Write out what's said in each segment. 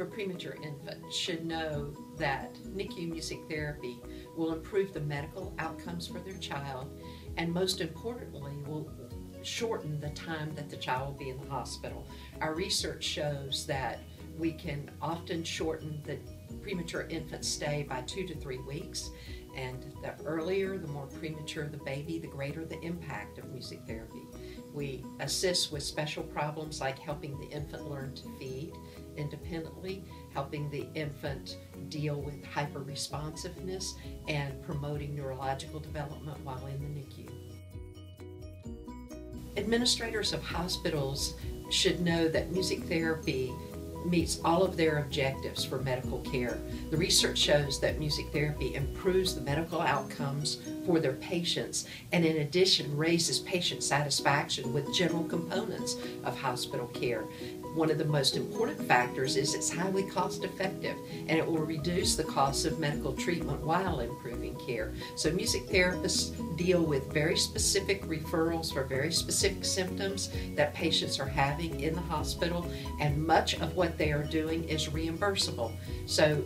a premature infant should know that NICU music therapy will improve the medical outcomes for their child and most importantly will shorten the time that the child will be in the hospital. Our research shows that we can often shorten the premature infant stay by two to three weeks and the earlier, the more premature the baby, the greater the impact of music therapy. We assist with special problems like helping the infant learn to feed independently, helping the infant deal with hyperresponsiveness, and promoting neurological development while in the NICU. Administrators of hospitals should know that music therapy meets all of their objectives for medical care. The research shows that music therapy improves the medical outcomes for their patients and in addition raises patient satisfaction with general components of hospital care one of the most important factors is it's highly cost effective and it will reduce the cost of medical treatment while improving care. So music therapists deal with very specific referrals for very specific symptoms that patients are having in the hospital and much of what they are doing is reimbursable. So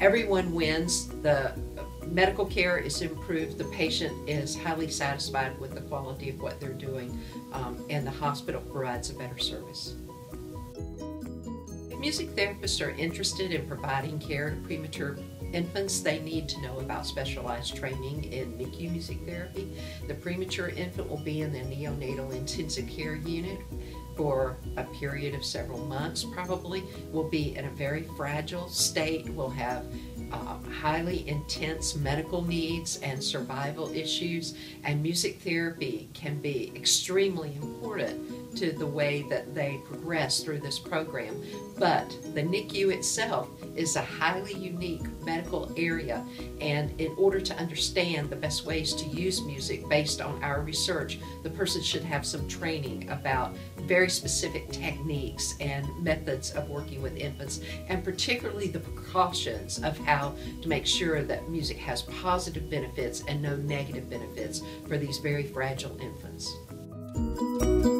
everyone wins. The medical care is improved, the patient is highly satisfied with the quality of what they're doing, um, and the hospital provides a better service. If music therapists are interested in providing care to premature infants, they need to know about specialized training in NICU music therapy. The premature infant will be in the neonatal intensive care unit for a period of several months, probably, will be in a very fragile state, will have uh, highly intense medical needs and survival issues, and music therapy can be extremely important to the way that they progress through this program. But the NICU itself is a highly unique medical area, and in order to understand the best ways to use music based on our research, the person should have some training about very specific techniques and methods of working with infants, and particularly the precautions of how to make sure that music has positive benefits and no negative benefits for these very fragile infants.